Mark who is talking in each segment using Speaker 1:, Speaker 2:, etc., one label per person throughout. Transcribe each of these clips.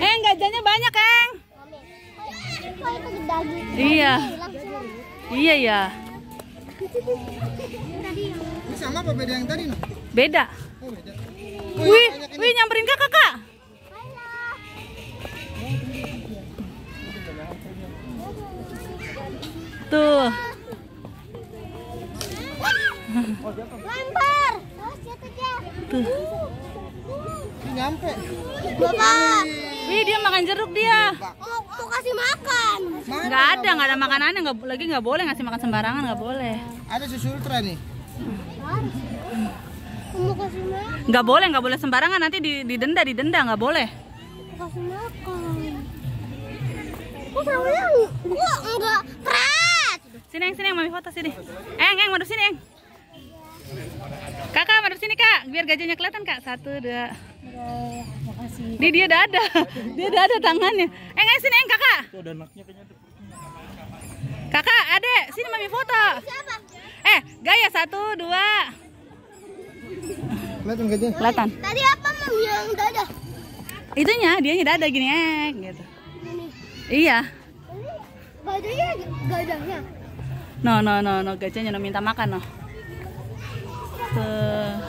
Speaker 1: Eh, gajahnya banyak,
Speaker 2: daging?
Speaker 1: Iya. Iya ya.
Speaker 3: Ini sama apa beda yang tadi, no?
Speaker 1: Beda.
Speaker 3: Oh, beda.
Speaker 1: Wih, wih nyamperin kakak, Kak. Tuh.
Speaker 2: Lempar. Oh?
Speaker 1: Tuh.
Speaker 3: Ini nyampe.
Speaker 2: Bapak.
Speaker 1: Wih, dia makan jeruk dia.
Speaker 2: Mau, mau kasih makan.
Speaker 3: Mana?
Speaker 1: Nggak ada, nggak ada makanannya, nggak lagi nggak boleh ngasih makan sembarangan, nggak boleh.
Speaker 3: Ada susu ultra nih.
Speaker 2: Mau kasih makan.
Speaker 1: Nggak boleh, nggak boleh sembarangan nanti di- didenda, didenda, nggak boleh.
Speaker 2: Kasih makan. Kok enggak keras.
Speaker 1: Sini, Eng, sini, mami foto sini. Eng, Eng, madep sini, Eng. Kakak, madep sini, Kak. Biar gajahnya kelihatan, Kak. Satu, dua.
Speaker 2: Makasih.
Speaker 1: Dia, dia udah ada. Dia udah ada tangannya. Eng, Eng, sini, Eng, Kakak. Kakak, adek, sini mami foto.
Speaker 2: Siapa?
Speaker 1: Eh, gaya satu, dua.
Speaker 3: Kelihatan gajah.
Speaker 1: Kelihatan.
Speaker 2: Tadi apa mam yang dada?
Speaker 1: Itunya, dia udah ada gini, Eng, gitu.
Speaker 2: Ini.
Speaker 1: Iya.
Speaker 2: Ini gajahnya gajahnya.
Speaker 1: No, no, no, no, gajahnya no minta makan, no. Puasan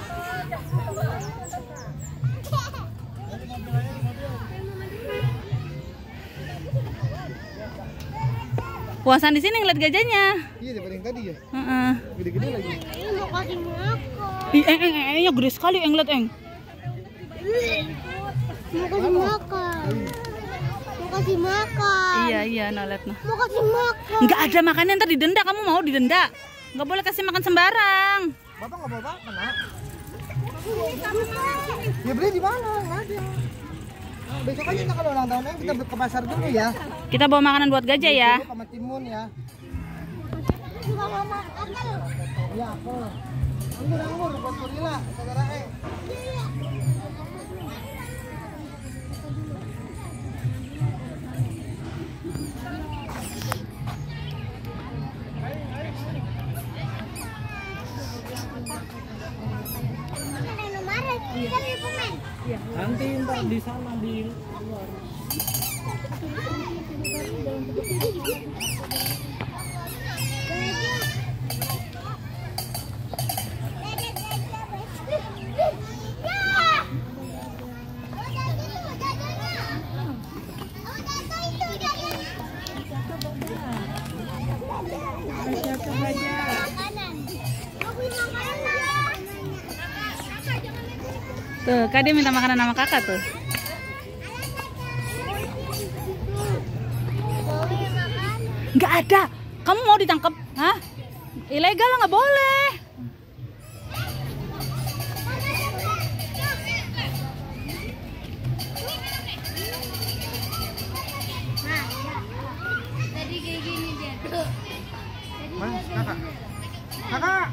Speaker 1: di sini ngeliat gajahnya.
Speaker 3: Iya, daripada yang tadi ya.
Speaker 1: Heeh.
Speaker 3: Gede-gede lagi.
Speaker 2: Ini mau kasih makan.
Speaker 1: Ih, eng, eng, eng, eng, gede sekali, eng, liat, eng.
Speaker 2: Mau kasih makan. Mau kasih makan.
Speaker 1: Iya, iya, no, liat, no.
Speaker 2: Mau kasih makan.
Speaker 1: Nggak ada makanan, ntar didenda, kamu mau didenda. Nggak boleh kasih makan sembarang.
Speaker 3: Bapak nggak bawa apa, nak? Ya beli di mana? Nggak ada. Nah, besok aja kita kalau ulang tahunnya kita ke pasar dulu ya.
Speaker 1: Kita bawa makanan buat gajah ya.
Speaker 3: Sama timun ya. Ya, apa? Anggur, anggur buat gorila, saudara eh.
Speaker 2: Pemain.
Speaker 3: Nanti ntar di sana di
Speaker 1: Tuh, kak dia minta makanan sama kakak tuh. Nggak ada. Kamu mau ditangkap? Hah? Ilegal lah, nggak boleh.
Speaker 2: Tadi kayak gini dia.
Speaker 3: Mas, kakak.